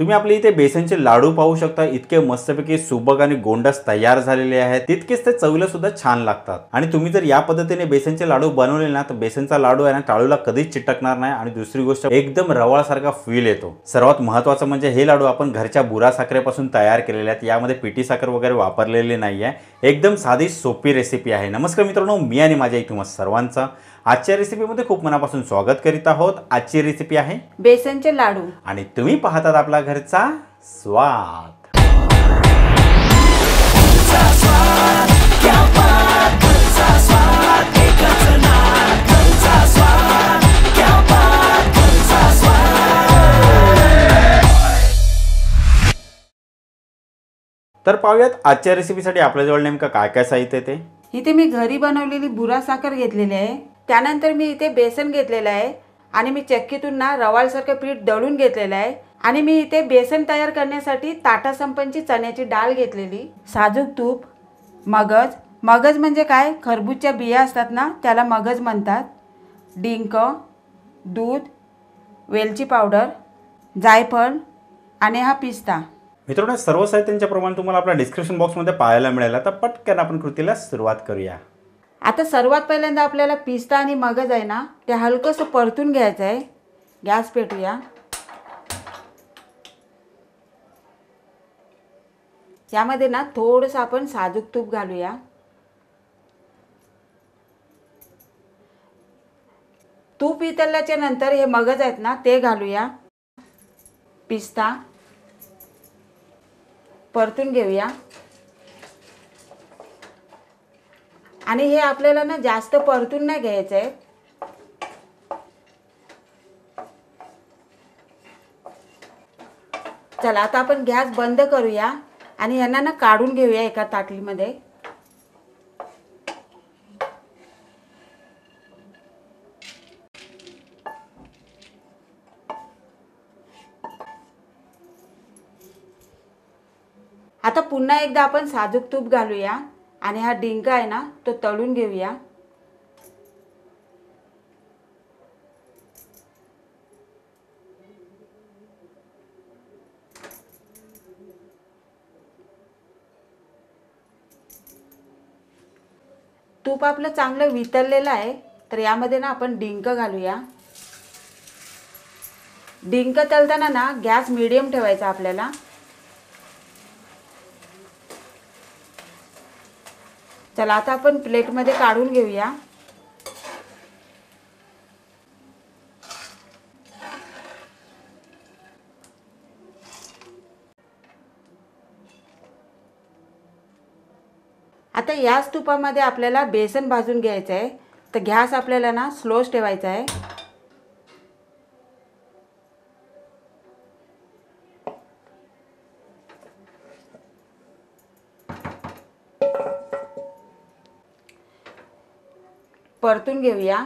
तुम्ही आपल्या इथे बेसनचे लाडू पाहू शकता. इतके मस्तपैकी सुबक आणि गोंडस तयार झालेले आहेत. तितकेच ते चवीला सुद्धा छान लागतात. आणि तुम्ही जर या पद्धतीने बेसनचे लाडू बनवले ना तर बेसनचा लाडू आहे ना टाळूला कधीच चिटकणार नाही आणि दुसरी गोष्ट एकदम रवाळसारखा फील येतो. सर्वात महत्वाचं म्हणजे हे लाडू आपण घरच्या बुरा साखरेपासून तयार केलेले आहेत. यामध्ये पिठी साखर वगैरे वापरलेली नाही आहे एकदम साधी सोपी रेसिपी आहे. नमस्कार मित्रांनो मी आणि माझ्या इथून सर्वांचा. आजच्या रेसिपीमध्ये खूप मनापासून स्वागत करीत आहोत. आजची रेसिपी आहे बेसनचे लाडू. आणि तुम्ही पाहतात आपला घरचा स्वाद. तर पाहूयात आजच्या रेसिपीसाठी आपल्याजवळ नेमकं काय काय साहित्य ते? इथे मी घरी बनवलेली बुरा साखर घेतलेली आहे. त्यानंतर मी इथे बेसन घेतलेलं आहे आणि मी चक्कीतून ना रवाळसारखं पीठ दळून घेतलेलं आहे. आणि मी इथे बेसन तयार करण्यासाठी ताटा संपनची चण्याची डाळ घेतलेली. साजूक तूप मगज. मगज म्हणजे काय? खरबूजच्या बिया असतात ना त्याला मगज म्हणतात. डिंक दूध वेलची पावडर जायफळ आणि हा पिस्ता. मित्रांनो सर्व साहित्यांच्या प्रमाण तुम्हाला आपल्या डिस्क्रिप्शन बॉक्समध्ये पाहायला मिळेल आता पटकन आपण कृतीला सुरुवात करूया. आता सर्वात पहिल्यांदा आपल्याला पिस्ता आणि मगज आहे ना ते हलकंसं परतून घ्यायचं आहे. गॅस पेटूया. यामध्ये ना थोडंसं आपण साजूक तूप घालूया. तूप इतरल्याच्या नंतर हे मगज आहेत ना ते घालूया. पिस्ता. परतून घेऊया. आणि हे आपल्याला ना जास्त परतून नाही घ्यायचं आहे चला आता आपण गॅस बंद करूया आणि यांना ना काढून घेऊया एका ताटलीमध्ये. आता पुन्हा एकदा आपण साजूक तूप घालूया. आणि हा डिंक आहे ना तो तळून घेऊया. तूप आपलं चांगलं वितळलेलं आहे तर यामध्ये ना आपण डिंक घालूया. डिंक तळताना ना गॅस मिडियम ठेवायचा आपल्याला. चला आता आपण प्लेटमध्ये काढून घेऊया. आता याच तुपामध्ये आपल्याला बेसन भाजून घ्यायचं आहे तर गॅस आपल्याला ना स्लोच ठेवायचा आहे. परतून घेऊया.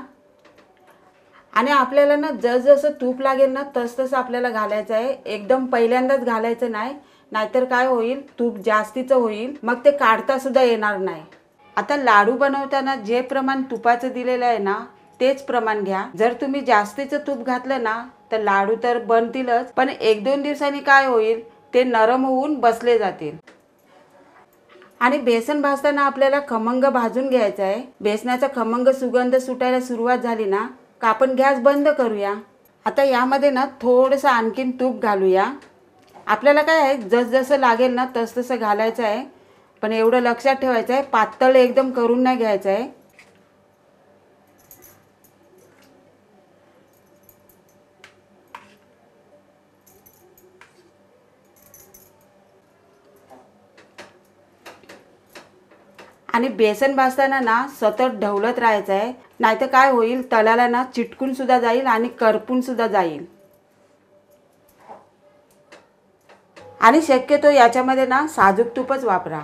आणि आपल्याला ना जसजसं तूप लागेल ना तसतसं आपल्याला घालायचं आहे. एकदम पहिल्यांदाच घालायचं नाही. नाहीतर काय होईल? तूप जास्तीचं होईल. मग ते काढता सुद्धा येणार नाही. आता लाडू बनवताना जे प्रमाण तुपाचं दिलेलं आहे ना तेच प्रमाण घ्या. जर तुम्ही जास्तीचं तूप घातलं ना तर लाडू तर बनतीलच. पण एक दोन दिवसांनी काय होईल? ते नरम होऊन बसले जातील. आणि बेसन भाजताना आपल्याला खमंग भाजून घ्यायचं आहे. बेसनाचा खमंग सुगंध सुटायला सुरुवात झाली ना का आपण गॅस बंद करूया? आता यामध्ये ना थोडंसं आणखीन तूप घालूया. आपल्याला काय आहे जसजसं लागेल ना तसतसं घालायचं आहे. पण एवढं लक्षात ठेवायचं आहे पातळ एकदम करून नाही घ्यायचं आहे. आणि बेसन भाजताना ना सतत ढवलत राहायचं आहे नाहीतर काय होईल? तलाला ना चिटकून सुद्धा जाईल आणि करपून सुद्धा जाईल. आणि शक्यतो याच्यामध्ये ना साजूक तूपच वापरा.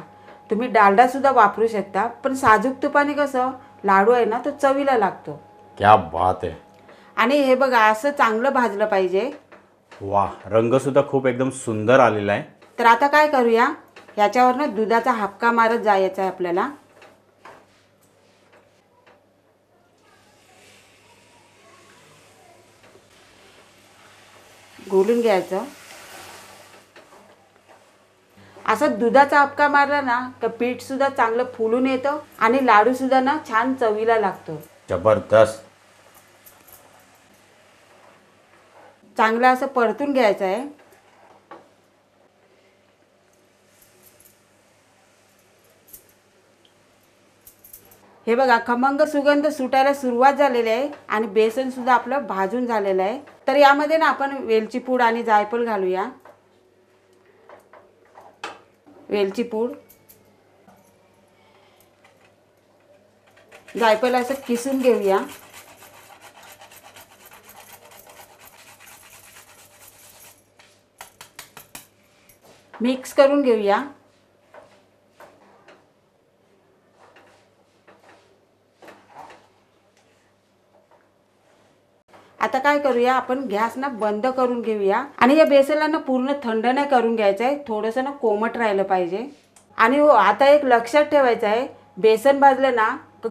तुम्ही डालडा सुद्धा वापरू शकता. पण साजूक तुपाने कसं? लाडू आहे ना तो चवीला लागतो. क्या बात आहे. आणि हे बघा असं चांगलं भाजलं पाहिजे. वा रंग सुद्धा खूप एकदम सुंदर आलेला आहे. तर आता काय करूया? ह्याच्यावरनं दुधाचा हापका मारत जायचा आहे आपल्याला. घोलून घ्यायचं. असा दुधाचा आपका मारला ना का पीठ सुद्धा चांगलं फुलून येतं आणि लाडू सुद्धा ना छान चवीला लागतो. जबरदस्त. चांगलं असं परतून घ्यायचं आहे हे बघा खमंग सुगंध सुटायला सुरुवात झालेली आहे आणि बेसनसुद्धा आपलं भाजून झालेलं आहे. तर यामध्ये ना आपण वेलची पूड आणि जायफळ घालूया. वेलची पूड. जायफळ असं किसून घेऊया. मिक्स करून घेऊया. आता काय करूया आपण गॅस ना बंद करून घेऊया. आणि या बेसनला ना पूर्ण थंड नाही करून घ्यायचं आहे थोडंसं ना कोमट राहिलं पाहिजे. आणि हो आता एक लक्षात ठेवायचं आहे बेसन भाजलं ना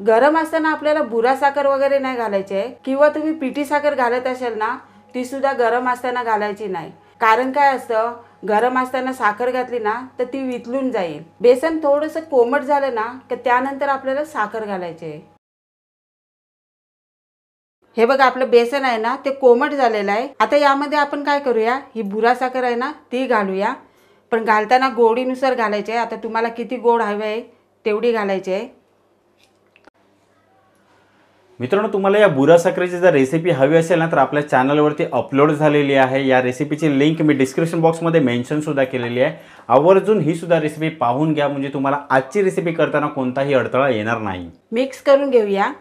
गरम असताना आपल्याला बुरा साखर वगैरे नाही घालायची आहे. किंवा तुम्ही पिठी साखर घालत असाल ना ती सुद्धा गरम असताना घालायची नाही. कारण काय असतं गरम असताना साखर घातली ना तर ती वितलून जाईल. बेसन थोडंसं कोमट झालं ना की त्यानंतर आपल्याला साखर घालायची आहे. हे बघा आपलं बेसन आहे ना ते कोमट झालेलं आहे. आता यामध्ये आपण काय करूया? ही बुरा साखर आहे ना ती घालूया. पण घालताना गोडीनुसार घालायचे आहे. आता तुम्हाला किती गोड हवे आहे तेवढी घालायची आहे. मित्रांनो तुम्हाला या बुरा साखरेची जर रेसिपी हवी असेल ना तर आपल्या चॅनलवरती अपलोड झालेली आहे. या रेसिपीची लिंक मी डिस्क्रिप्शन बॉक्समध्ये मेन्शन सुद्धा केलेली आहे. आवर्जून ही सुद्धा रेसिपी पाहून घ्या. म्हणजे तुम्हाला आजची रेसिपी करताना कोणताही अडथळा येणार नाही. मिक्स करून घेऊया.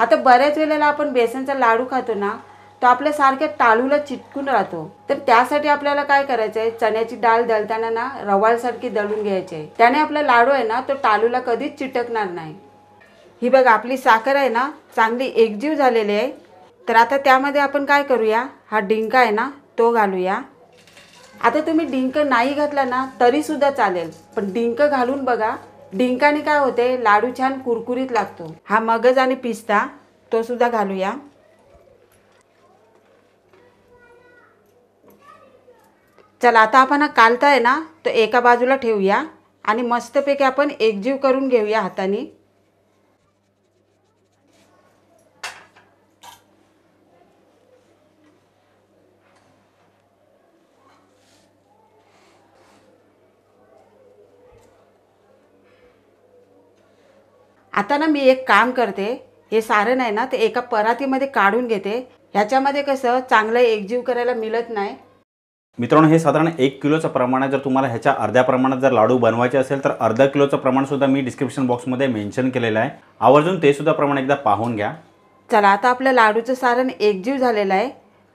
आता बऱ्याच वेळेला आपण बेसनचा लाडू खातो ना तो आपल्या सारख्या टाळूला चिटकून राहतो. तर त्यासाठी आपल्याला काय करायचं आहे चण्याची डाळ दळताना ना रवाळसारखी दळून घ्यायची आहे. त्याने आपला लाडू आहे ना तो टाळूला कधीच चिटकणार नाही. ही बघ आपली साखर आहे ना चांगली एकजीव झालेली आहे. तर आता त्यामध्ये आपण काय करूया? हा डिंक आहे ना तो घालूया. आता तुम्ही डिंक नाही घातला ना तरीसुद्धा चालेल. पण डिंक घालून बघा डिंकाने काय होते? लाडू छान कुरकुरीत लागतो. हा मगज आणि पिस्ता तो सुद्धा घालूया. चला आता आपण हा कालता आहे ना तो एका बाजूला ठेवूया आणि मस्तपैकी आपण एकजीव करून घेऊया हाताने. आता ना मी एक काम करते. हे सारण आहे ना ते एका परातीमध्ये काढून घेते. ह्याच्यामध्ये कसं चांगलं एकजीव करायला मिळत नाही. मित्रांनो हे साधारण एक किलोचं प्रमाण आहे. जर तुम्हाला ह्याच्या अर्ध्या प्रमाणात जर लाडू बनवायचे असेल तर अर्धा किलोचं प्रमाण सुद्धा मी डिस्क्रिप्शन बॉक्समध्ये मेन्शन केलेलं आहे. आवर्जून ते सुद्धा प्रमाण एकदा पाहून घ्या. चला आता आपलं लाडूचं सारण एकजीव झालेलं आहे.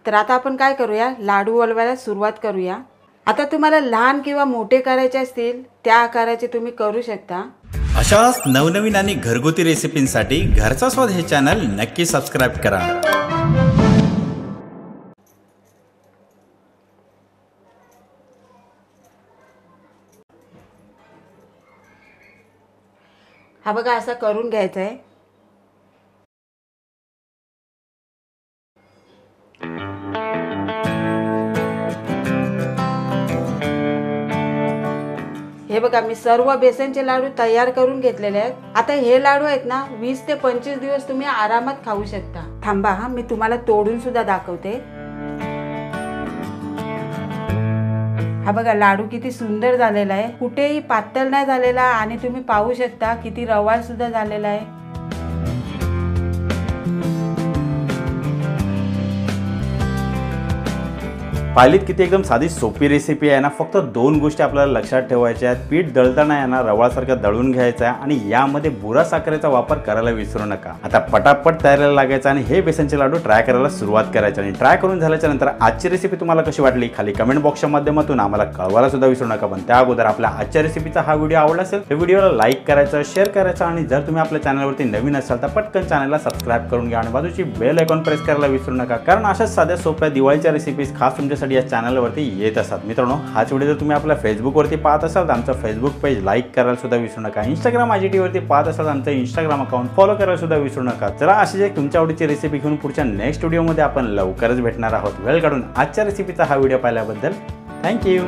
तर आता आपण काय करूया? लाडू वळवायला सुरुवात करूया. आता तुम्हाला लहान किंवा मोठे करायचे असतील त्या आकाराचे तुम्ही करू शकता. अशाच नवनवीन आणि घरगुती रेसिपींसाठी घरचा स्वाद हे चॅनल नक्की सबस्क्राईब करा. हा बघा असा करून घ्यायचा आहे हे बघा मी सर्व बेसनचे लाडू तयार करून घेतलेले आहेत. आता हे लाडू आहेत ना वीस ते पंचवीस दिवस तुम्ही आरामात खाऊ शकता. थांबा हा मी तुम्हाला तोडून सुद्धा दाखवते. हा बघा लाडू किती सुंदर झालेला आहे. कुठेही पातळ नाही झालेला आणि तुम्ही पाहू शकता किती रवाळ सुद्धा झालेला आहे. पाहिलीत किती एकदम साधी सोपी रेसिपी आहे ना फक्त दोन गोष्टी आपल्याला लक्षात ठेवायच्या आहेत. पीठ दळताना आहे ना रवाळसारखं दळून घ्यायचं आहे आणि यामध्ये बुरा साखरेचा वापर करायला विसरू नका. आता पटापट तयारीला लागायचा आणि हे बेसनचे लाडू ट्राय करायला सुरुवात करायची आणि ट्राय करून झाल्याच्यानंतर आजची रेसिपी तुम्हाला कशी वाटली खाली कमेंट बॉक्सच्या माध्यमातून आम्हाला कळवायला सुद्धा विसरू नका. पण त्या अगोदर आपल्या आजच्या रेसिपीचा हा व्हिडिओ आवडला असेल तर व्हिडिओला लाईक करायचं शेअर करायचं आणि जर तुम्ही आपल्या चॅनलवरती नवीन असाल तर पटकन चॅनलला सबस्क्राईब करून घ्या आणि बाजूची बेल आयकॉन प्रेस करायला विसरू नका. कारण अशाच साध्या सोप्या दिवाळीच्या रेसिपीज खास तुमच्यासाठी या चॅनलवरती येत असतात. मित्रांनो हाच व्हिडिओ जर तुम्ही आपल्या फेसबुकवरती पाहत असाल तर आमचं फेसबुक पेज लाईक करायला सुद्धा विसरू नका. इंस्टाग्राम आय टीवरती पाहत असाल तर आमचं इंस्टाग्राम अकाउंट फॉलो करायला सुद्धा विसरू नका. जरा अशी जे तुमच्या आवडीची रेसिपी घेऊन पुढच्या नेक्स्ट व्हिडिओमध्ये आपण लवकरच भेटणार आहोत. वेळ काढून आजच्या रेसिपीचा हा व्हिडिओ पाहिल्याबद्दल थँक्यू